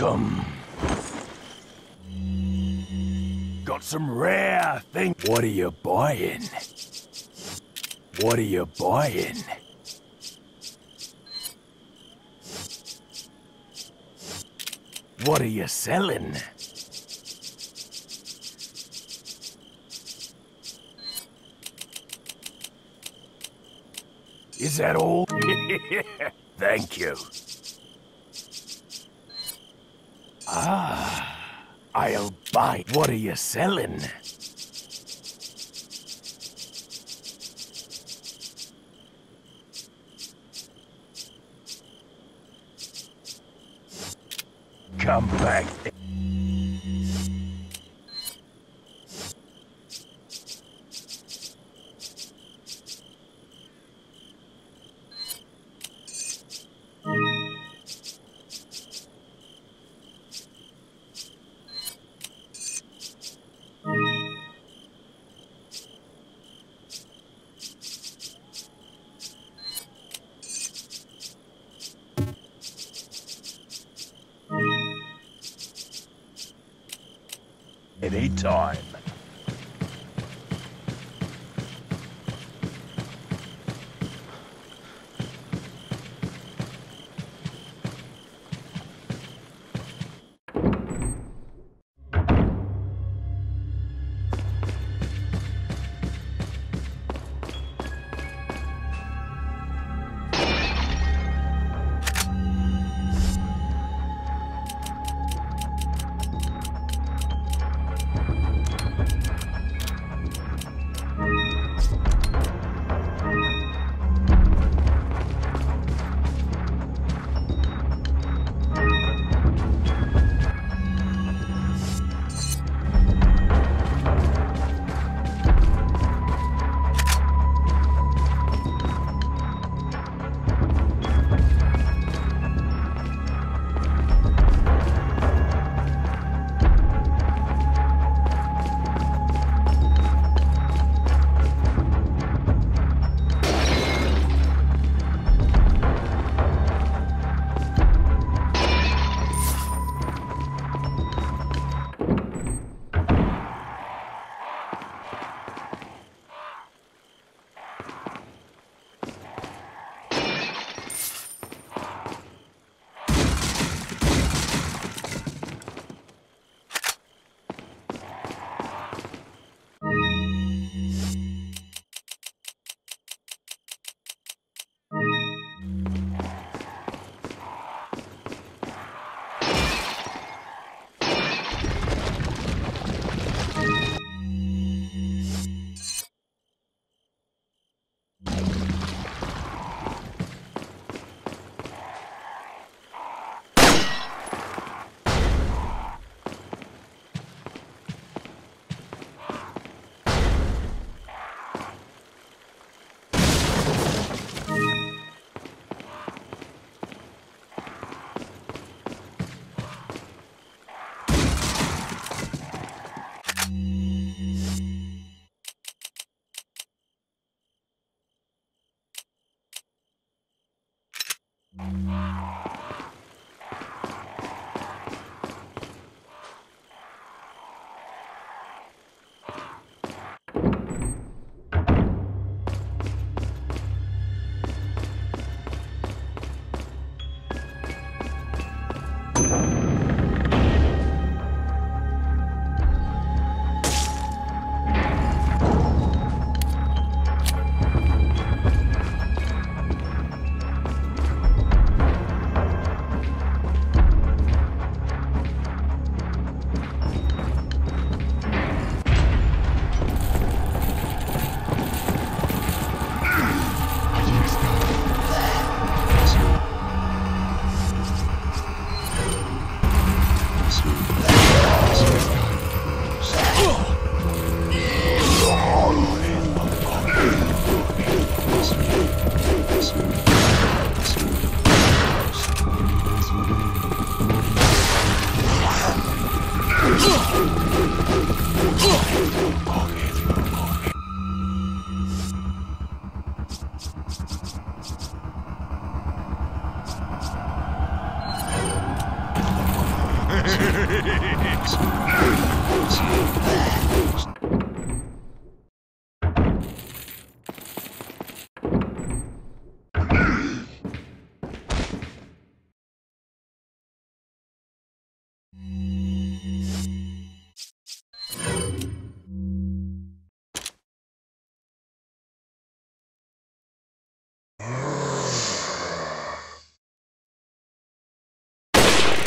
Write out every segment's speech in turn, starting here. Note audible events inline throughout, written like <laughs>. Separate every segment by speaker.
Speaker 1: Welcome. Got some rare thing. What are you buying? What are you buying? What are you selling? Is that all? <laughs> Thank you. Ah, I'll buy. What are you selling? Come back. Anytime.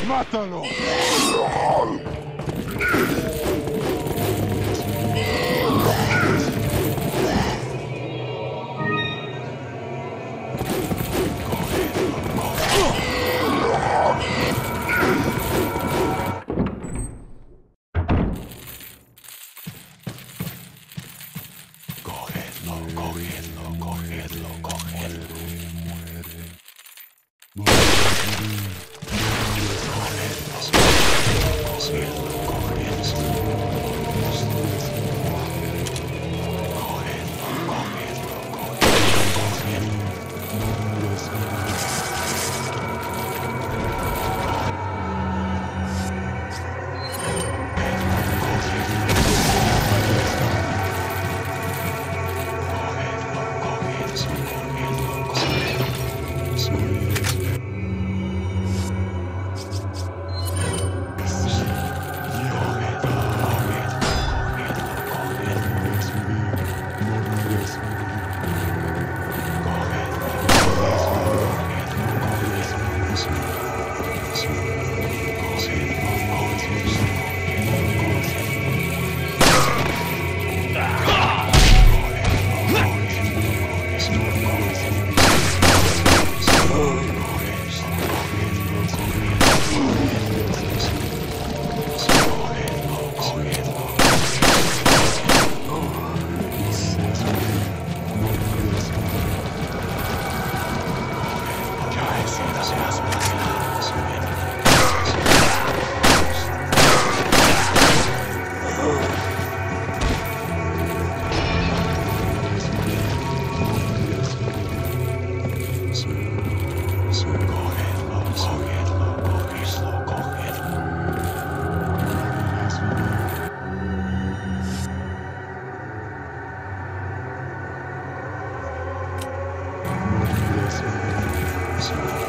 Speaker 1: ¡Mátalo! Słowa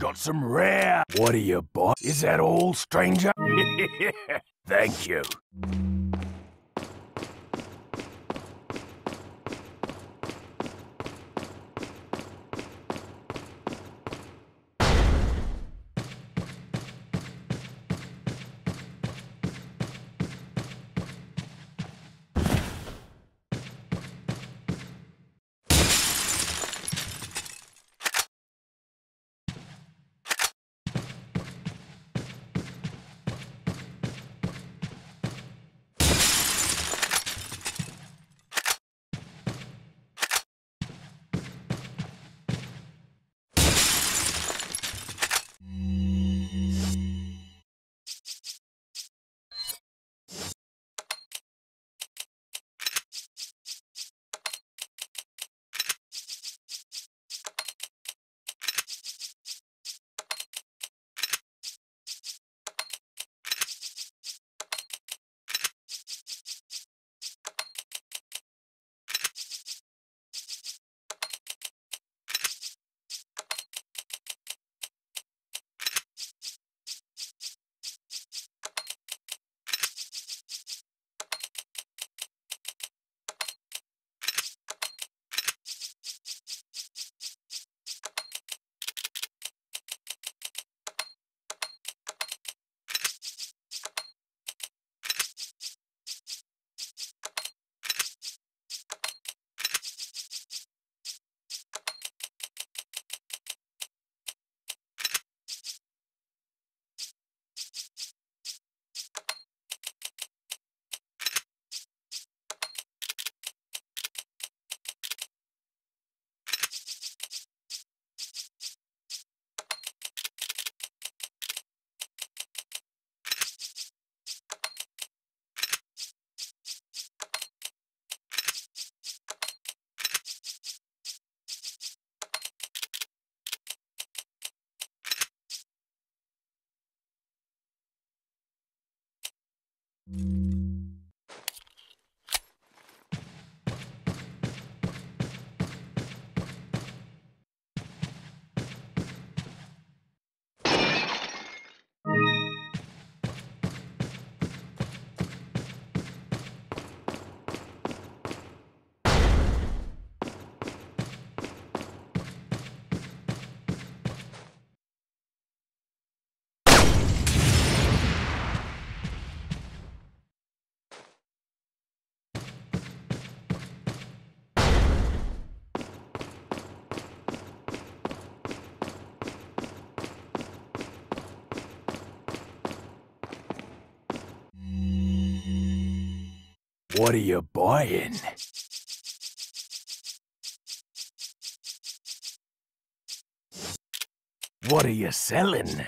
Speaker 1: Got some rare. What are you buy? Is that all, stranger? <laughs> Thank you. What are you buying? What are you selling?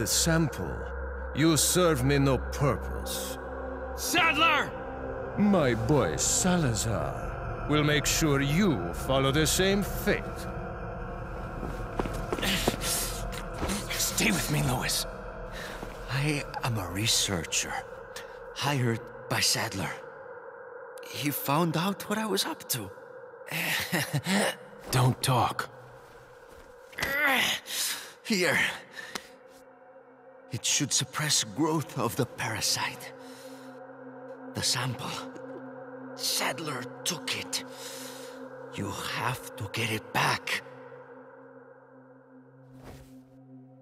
Speaker 2: The sample, you serve me no purpose.
Speaker 3: Saddler!
Speaker 2: My boy Salazar will make sure you follow the same fate.
Speaker 3: Stay with me, Luis. I am a researcher, hired by Saddler. He found out what I was up to. <laughs>
Speaker 1: Don't talk.
Speaker 3: Here. It should suppress growth of the parasite. The sample. Saddler took it. You have to get it back.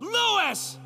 Speaker 4: Luis!